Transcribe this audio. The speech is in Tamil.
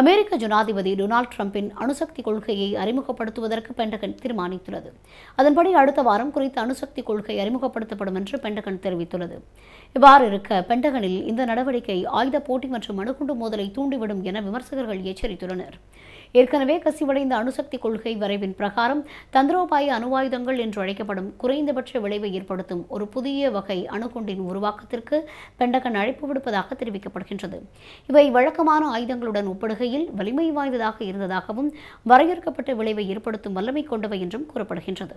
அமெரிக்க ஜனாதிபதி டொனால்ட் ட்ரம்பின் அணுசக்தி கொள்கையை அறிமுகப்படுத்துவதற்கு பென்டகன் தீர்மானித்துள்ளது. அதன்படி அடுத்த வாரம் குறித்த அணுசக்தி கொள்கை அறிமுகப்படுத்தப்படும் என்று பென்டகன் தெரிவித்துள்ளது. இவ்வாறு இருக்க பென்டகனில் இந்த நடவடிக்கை ஆயுத போட்டி மற்றும் அணுகுண்டு மோதலை தூண்டிவிடும் என விமர்சகர்கள் எச்சரித்துள்ளனர். ஏற்கனவே கசிவடைந்த அணுசக்தி கொள்கை வரைவின் பிரகாரம் தந்திரோபாய அணுவாயுதங்கள் என்று அழைக்கப்படும் குறைந்தபட்ச விளைவை ஏற்படுத்தும் ஒரு புதிய வகை அணுகுண்டின் உருவாக்கத்திற்கு பென்டகன் அழைப்பு விடுப்பதாக தெரிவிக்கப்படுகின்றது. இவை வழக்கமான ஆயுதங்களுடன் வகையில் வலிமை வாய்ந்ததாக இருந்ததாகவும் வரையறுக்கப்பட்ட விளைவை ஏற்படுத்தும் வல்லமை கொண்டவை என்றும் கூறப்படுகின்றது.